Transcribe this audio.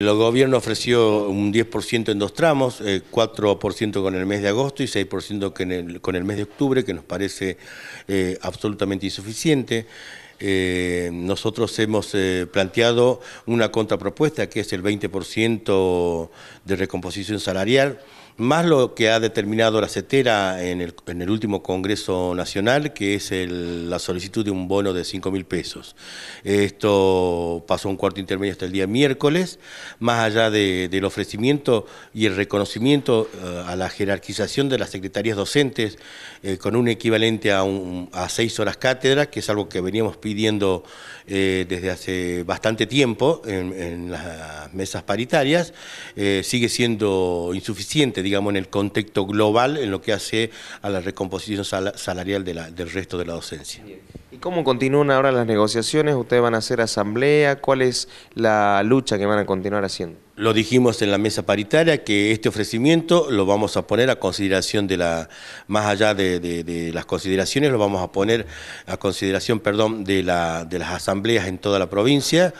El gobierno ofreció un 10% en dos tramos, 4% eh, con el mes de agosto y 6% con el, mes de octubre, que nos parece eh, absolutamente insuficiente. Eh, nosotros hemos planteado una contrapropuesta que es el 20% de recomposición salarial más lo que ha determinado la CETERA en el, último Congreso Nacional, que es la solicitud de un bono de 5 mil pesos. Esto pasó un cuarto intermedio hasta el día miércoles, más allá del ofrecimiento y el reconocimiento eh, a la jerarquización de las secretarías docentes eh, con un equivalente a, a seis horas cátedra, que es algo que veníamos pidiendo eh, desde hace bastante tiempo en, las mesas paritarias, sigue siendo insuficiente, digamos, en el contexto global en lo que hace a la recomposición salarial del resto de la docencia. ¿Y cómo continúan ahora las negociaciones? ¿Ustedes van a hacer asamblea? ¿Cuál es la lucha que van a continuar haciendo? Lo dijimos en la mesa paritaria que este ofrecimiento lo vamos a poner a consideración de la, más allá de, las consideraciones, lo vamos a poner a consideración, perdón, de, la, de las asambleas en toda la provincia.